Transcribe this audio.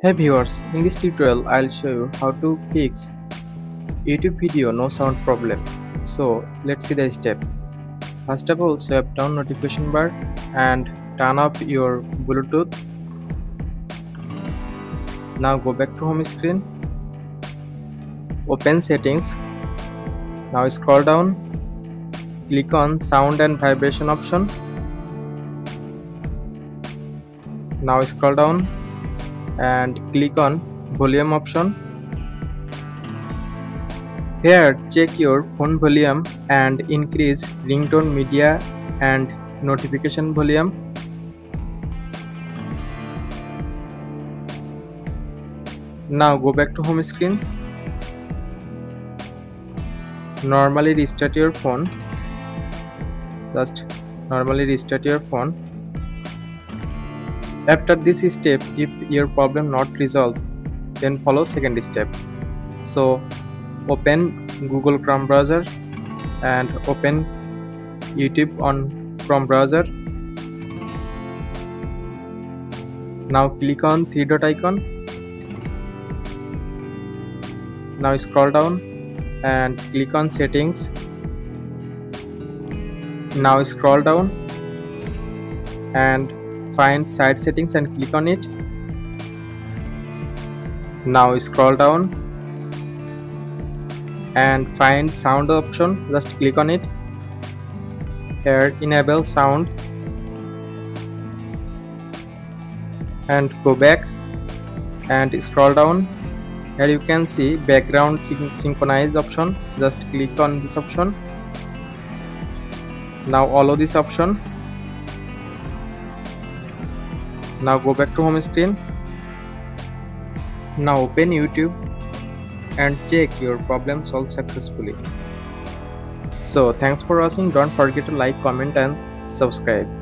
Hey viewers, in this tutorial I'll show you how to fix YouTube video no sound problem. So let's see the step. First of all swipe down notification bar and turn off your Bluetooth. Now go back to home screen. Open settings. Now scroll down. Click on sound and vibration option. Now scroll down and click on volume option. Here check your phone volume and increase ringtone media and notification volume. Now go back to home screen. Normally restart your phone. Just normally restart your phone after this step if your problem not resolved then follow second step. So open google chrome browser and open youtube on chrome browser. Now click on three dot icon. Now scroll down and click on settings. Now scroll down and find site settings and click on it. Now scroll down and find sound option. Just click on it. Here enable sound. And go back and scroll down. Here you can see background syn synchronize option. Just click on this option. Now allow this option now go back to home screen. Now open youtube and check your problem solved successfully. So thanks for watching. Don't forget to like comment and subscribe